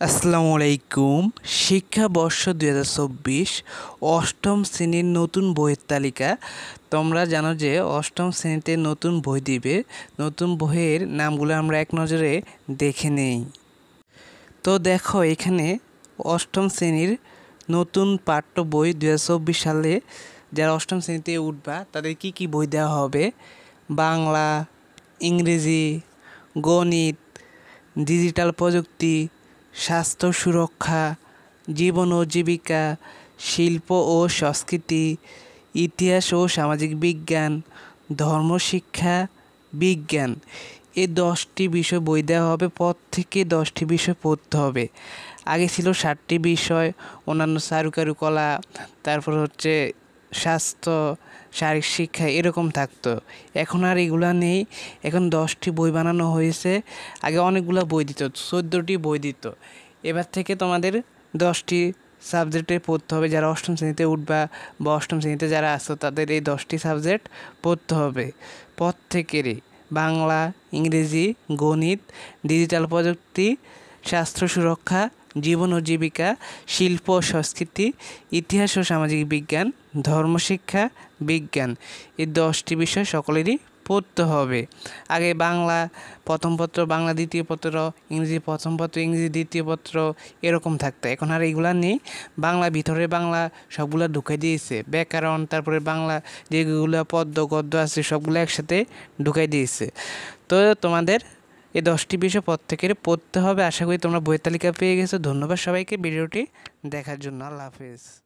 আসসালামু আলাইকুম। শিক্ষাবর্ষ দুই হাজার চব্বিশ অষ্টম শ্রেণির নতুন বইয়ের তালিকা। তোমরা জানো যে অষ্টম শ্রেণীতে নতুন বই দিবে। নতুন বইয়ের নামগুলো আমরা এক নজরে দেখে নেই। তো দেখো এখানে অষ্টম শ্রেণির নতুন পাঠ্য বই দু হাজার চব্বিশ সালে যারা অষ্টম শ্রেণীতে উঠবা, তাদের কি কি বই দেওয়া হবে? বাংলা, ইংরেজি, গণিত, ডিজিটাল প্রযুক্তি স্বাস্থ্য সুরক্ষা, জীবন ও জীবিকা, শিল্প ও সংস্কৃতি, ইতিহাস ও সামাজিক বিজ্ঞান ধর্মশিক্ষা বিজ্ঞান। এ দশটি বিষয় বই দেওয়া হবে, পর থেকে দশটি বিষয় পড়তে হবে। আগে ছিল ষাটটি বিষয়, অন্যান্য চারুকারুকলা তারপর হচ্ছে স্বাস্থ্য, শারীরিক শিক্ষা এরকম থাকতো। এখন আর এগুলা নেই। এখন দশটি বই বানানো হয়েছে। আগে অনেকগুলো বই দিত, চোদ্দোটি বই দিত। এবার থেকে তোমাদের দশটি সাবজেক্টে পড়তে হবে। যারা অষ্টম শ্রেণীতে উঠবা বা অষ্টম শ্রেণীতে যারা আসো তাদের এই দশটি সাবজেক্ট পড়তে হবে। প্রত্যেকেরই বাংলা, ইংরেজি, গণিত, ডিজিটাল প্রযুক্তি স্বাস্থ্য সুরক্ষা, জীবন ও জীবিকা, শিল্প ও সংস্কৃতি, ইতিহাস ও সামাজিক বিজ্ঞান ধর্মশিক্ষা বিজ্ঞান এই দশটি বিষয় সকলেরই পড়তে হবে। আগে বাংলা প্রথম পত্র, বাংলা দ্বিতীয় পত্র, ইংরেজি প্রথম পত্র, ইংরেজি দ্বিতীয় পত্র এরকম থাকতো। এখন আর এইগুলা নেই। বাংলা ভিতরে বাংলা সবগুলো ঢুকে দিয়েছে। ব্যাকরণ, তারপরে বাংলা যেগুলো পদ্য, গদ্য আছে সবগুলো একসাথে ঢুকাই দিয়েছে। তো তোমাদের এই দশটি বিষয় প্রত্যেকের পড়তে হবে। আশা করি তোমরা বইয়ের তালিকা পেয়ে গেছো। ধন্যবাদ সবাইকে। ভিডিওটি দেখার জন্য আল্লাহ হাফিজ।